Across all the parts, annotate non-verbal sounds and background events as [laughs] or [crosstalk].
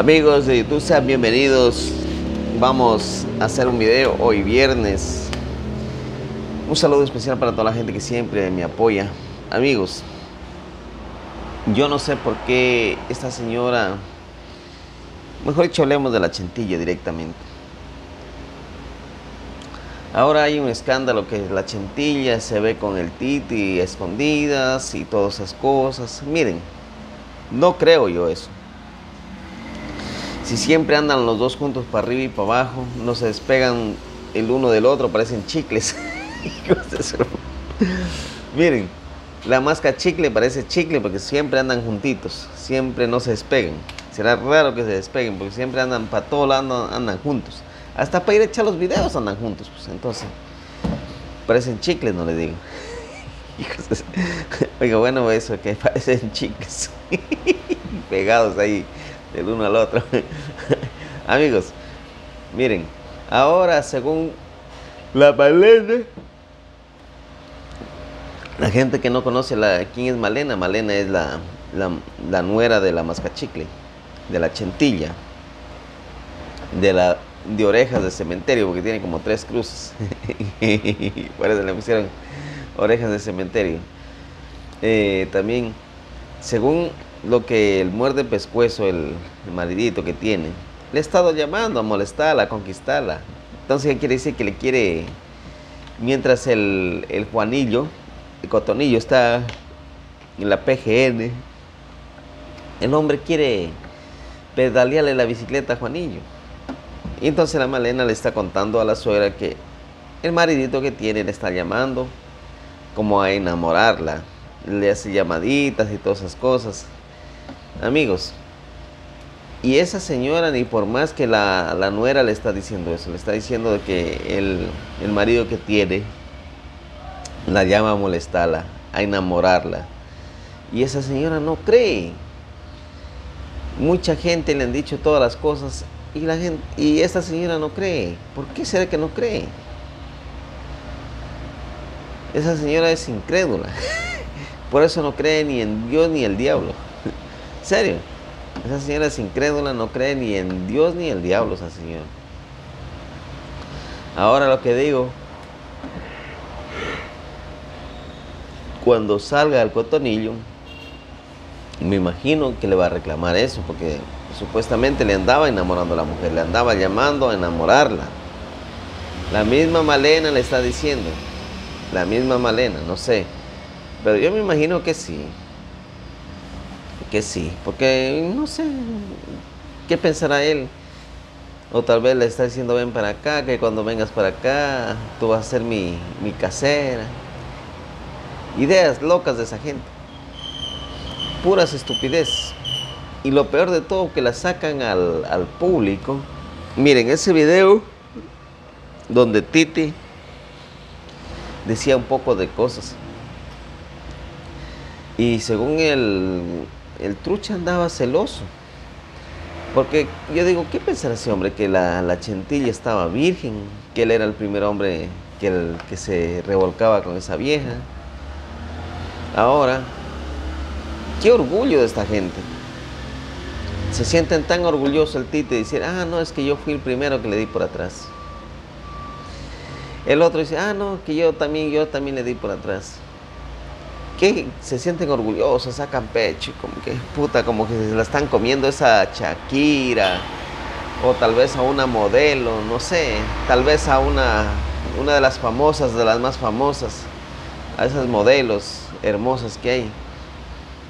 Amigos de YouTube, sean bienvenidos. Vamos a hacer un video hoy viernes. Un saludo especial para toda la gente que siempre me apoya. Amigos, yo no sé por qué esta señora, mejor dicho, hablemos de la chentilla directamente. Ahora hay un escándalo que la chentilla se ve con el titi escondidas y todas esas cosas. Miren, no creo yo eso. Si siempre andan los dos juntos para arriba y para abajo, no se despegan el uno del otro, parecen chicles. [laughs] Miren, la máscara chicle parece chicle porque siempre andan juntitos, siempre no se despegan. Será raro que se despeguen porque siempre andan para todo lado, andan juntos. Hasta para ir a echar los videos andan juntos, pues entonces parecen chicles, no le digo. [laughs] Oiga, bueno eso, que [laughs] parecen chicles pegados ahí del uno al otro. [laughs] Amigos, miren, ahora según la Malena, la gente que no conoce la, quién es Malena, Malena es la, la, nuera de la mascachicle, de la chentilla, de la de orejas de cementerio, porque tiene como tres cruces. [laughs] Por eso le pusieron orejas de cementerio. Eh, también, según lo que el muerde pescuezo, el, maridito que tiene, le ha estado llamando a molestarla, a conquistarla. Entonces, ¿qué quiere decir? Que le quiere, mientras el, el Juanillo, el Cotonillo está en la PGN, el hombre quiere pedalearle la bicicleta a Juanillo. Y entonces la Malena le está contando a la suegra que el maridito que tiene le está llamando como a enamorarla. Le hace llamaditas y todas esas cosas. Amigos, y esa señora, ni por más que la, nuera le está diciendo eso, le está diciendo que el, el marido que tiene la llama a molestarla, a enamorarla. Y esa señora no cree. Mucha gente le han dicho todas las cosas y la gente y esta señora no cree. ¿Por qué será que no cree? Esa señora es incrédula. [laughs] Por eso no cree ni en Dios ni el diablo serio. Esa señora es incrédula, no cree ni en Dios ni en el diablo, esa señora. Ahora lo que digo, cuando salga el cotonillo, me imagino que le va a reclamar eso, porque supuestamente le andaba enamorando a la mujer, le andaba llamando a enamorarla. La misma Malena le está diciendo, la misma Malena, no sé, pero yo me imagino que sí que sí, porque no sé qué pensará él. O tal vez le está diciendo ven para acá, que cuando vengas para acá tú vas a ser mi, mi casera. Ideas locas de esa gente. Puras estupidez. Y lo peor de todo que la sacan al, al público. Miren, ese video donde Titi decía un poco de cosas. Y según el, el trucha andaba celoso. Porque yo digo, ¿qué pensará ese hombre? Que la, chentilla estaba virgen, que él era el primer hombre que, que se revolcaba con esa vieja. Ahora, qué orgullo de esta gente. Se sienten tan orgullosos el tite de decir, ah, no, es que yo fui el primero que le di por atrás. El otro dice, ah, no, que yo también, yo también le di por atrás que se sienten orgullosos, sacan pecho, como que puta, como que se la están comiendo esa Shakira, o tal vez a una modelo, no sé, tal vez a una, una de las famosas, de las más famosas, a esas modelos hermosas que hay.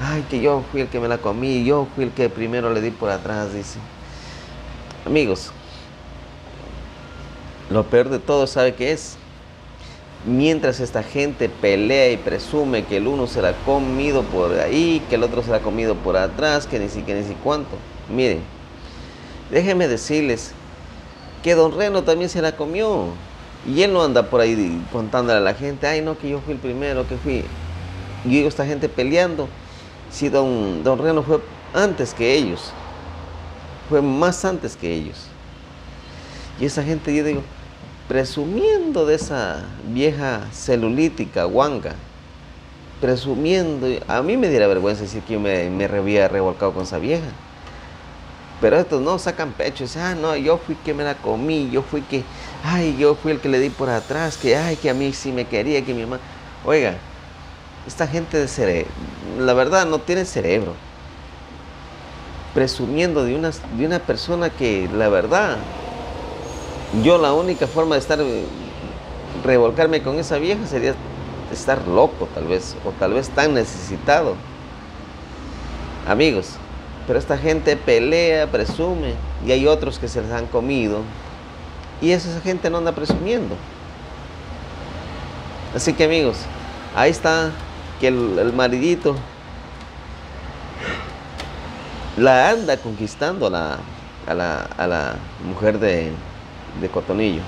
Ay, que yo fui el que me la comí, yo fui el que primero le di por atrás, dice. Amigos, lo peor de todo, ¿sabe qué es? Mientras esta gente pelea y presume que el uno se la ha comido por ahí, que el otro se la ha comido por atrás, que ni siquiera ni si cuánto. Miren, déjenme decirles que don Reno también se la comió. Y él no anda por ahí contándole a la gente, ay no, que yo fui el primero, que fui. Y digo, esta gente peleando. Si don, don Reno fue antes que ellos, fue más antes que ellos. Y esa gente, yo digo, presumiendo de esa vieja celulítica, guanga, presumiendo, a mí me diera vergüenza decir que yo me, me había revolcado con esa vieja. Pero estos no sacan pecho, dicen, ah, no, yo fui que me la comí, yo fui que, ay, yo fui el que le di por atrás, que, ay, que a mí sí me quería, que mi mamá. Oiga, esta gente de cerebro, la verdad no tiene cerebro. Presumiendo de una, de una persona que, la verdad, yo la única forma de estar, revolcarme con esa vieja sería estar loco tal vez, o tal vez tan necesitado. Amigos, pero esta gente pelea, presume, y hay otros que se les han comido, y esa gente no anda presumiendo. Así que amigos, ahí está que el, maridito la anda conquistando a la, a la, mujer de, de Cotonillo.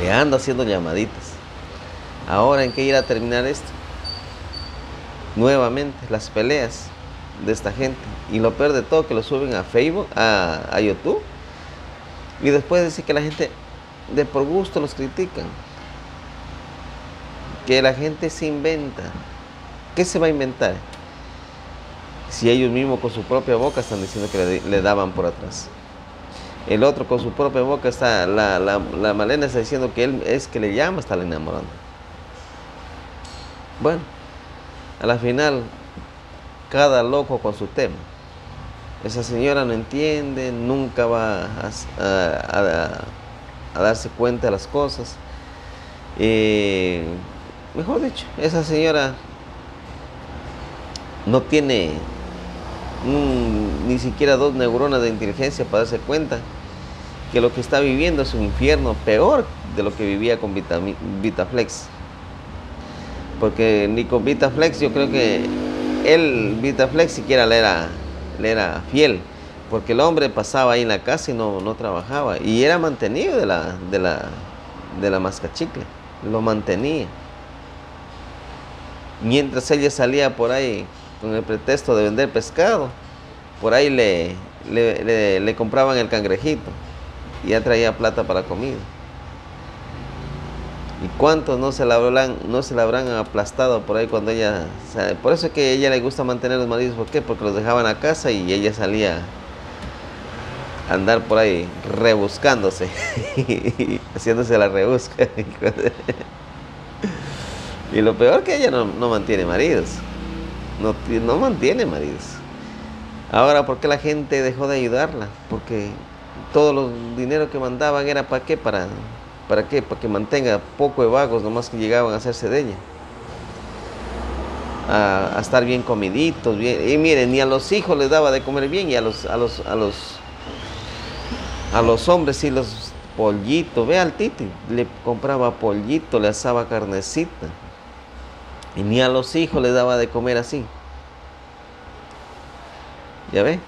Le anda haciendo llamaditas. Ahora, ¿en qué ir a terminar esto? Nuevamente, las peleas de esta gente. Y lo peor de todo, que lo suben a Facebook, a, YouTube. Y después dice que la gente de por gusto los critican. Que la gente se inventa. ¿Qué se va a inventar? Si ellos mismos con su propia boca están diciendo que le, daban por atrás. El otro con su propia boca está, la, la, Malena está diciendo que él es que le llama, está enamorando. Bueno, a la final cada loco con su tema. Esa señora no entiende, nunca va a, darse cuenta de las cosas. mejor dicho, esa señora no tiene ni siquiera dos neuronas de inteligencia para darse cuenta que lo que está viviendo es un infierno peor de lo que vivía con Vitaflex. Porque ni con Vitaflex yo creo que él, Vitaflex, siquiera le era, le era fiel, porque el hombre pasaba ahí en la casa y no, no trabajaba, y era mantenido de la, de la, de la mascachicle, lo mantenía. Mientras ella salía por ahí con el pretexto de vender pescado, por ahí le, le, le compraban el cangrejito y ya traía plata para comida. ¿Y cuántos no se la habrán, no se la habrán aplastado por ahí cuando ella... por eso es que a ella le gusta mantener los maridos. ¿Por qué? Porque los dejaban a casa y ella salía a andar por ahí rebuscándose. [laughs] haciéndose la rebusca. [laughs] y lo peor que ella no, mantiene maridos. No, no mantiene maridos. Ahora, ¿por qué la gente dejó de ayudarla? Porque todos los dinero que mandaban era para qué? Para ¿Para qué? Para que mantenga poco de vagos, nomás que llegaban a hacerse de ella. A, estar bien comiditos, bien. Y miren, ni a los hijos les daba de comer bien, y a los, a los, a los, a los hombres sí los pollitos. Ve al Titi, le compraba pollito, le asaba carnecita. Y ni a los hijos les daba de comer así. ¿Ya ve?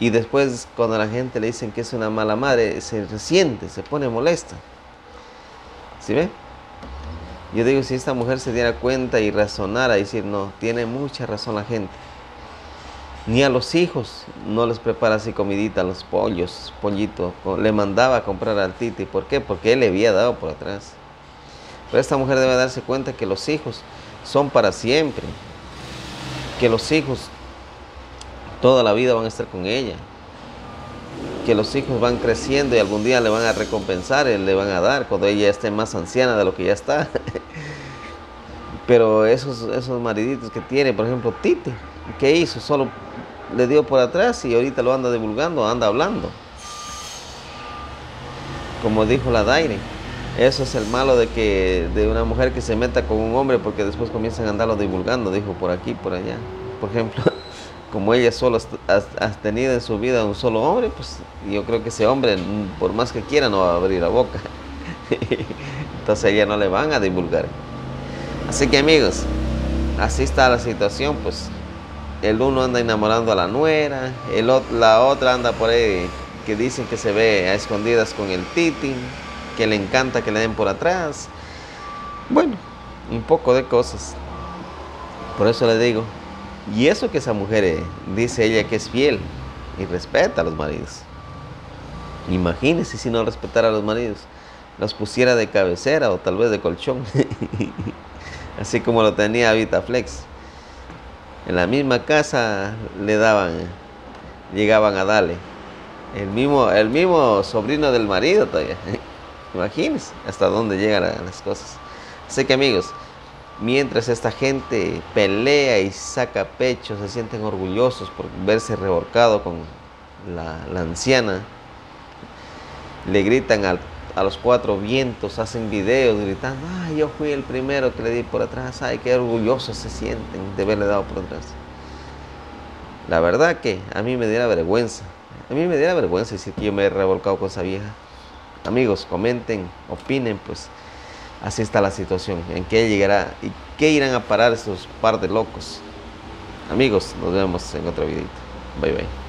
Y después cuando la gente le dicen que es una mala madre, se resiente, se pone molesta. ¿Sí ve? Yo digo, si esta mujer se diera cuenta y razonara, decir, no, tiene mucha razón la gente. Ni a los hijos no les prepara así comidita, los pollos, pollitos. Le mandaba a comprar al Titi. ¿Por qué? Porque él le había dado por atrás. Pero esta mujer debe darse cuenta que los hijos son para siempre. Que los hijos toda la vida van a estar con ella que los hijos van creciendo y algún día le van a recompensar, le van a dar cuando ella esté más anciana de lo que ya está. [laughs] Pero esos, esos mariditos que tiene, por ejemplo, Titi, ¿qué hizo? Solo le dio por atrás y ahorita lo anda divulgando, anda hablando. Como dijo la Daire, eso es el malo de que de una mujer que se meta con un hombre porque después comienzan a andarlo divulgando, dijo por aquí, por allá. Por ejemplo, [laughs] como ella solo ha, tenido en su vida un solo hombre, pues yo creo que ese hombre, por más que quiera, no va a abrir la boca. [laughs] Entonces ella no le van a divulgar. Así que amigos, así está la situación, pues el uno anda enamorando a la nuera, el la otra anda por ahí que dicen que se ve a escondidas con el titi, que le encanta que le den por atrás. Bueno, un poco de cosas. Por eso le digo, y eso que esa mujer eh, dice ella que es fiel y respeta a los maridos. Imagínese si no respetara a los maridos, los pusiera de cabecera o tal vez de colchón, [laughs] así como lo tenía Vitaflex. En la misma casa le daban llegaban a darle. El mismo, el mismo sobrino del marido todavía. Imagínense hasta dónde llegan las cosas. Así que amigos, mientras esta gente pelea y saca pecho, se sienten orgullosos por verse revolcado con la, la anciana, le gritan al a los cuatro vientos, hacen videos gritando, ay, yo fui el primero que le di por atrás, ay, qué orgullosos se sienten de haberle dado por atrás. La verdad que a mí me diera vergüenza, a mí me diera vergüenza decir que yo me he revolcado con esa vieja. Amigos, comenten, opinen, pues así está la situación, en qué llegará y qué irán a parar esos par de locos. Amigos, nos vemos en otro videito. Bye bye.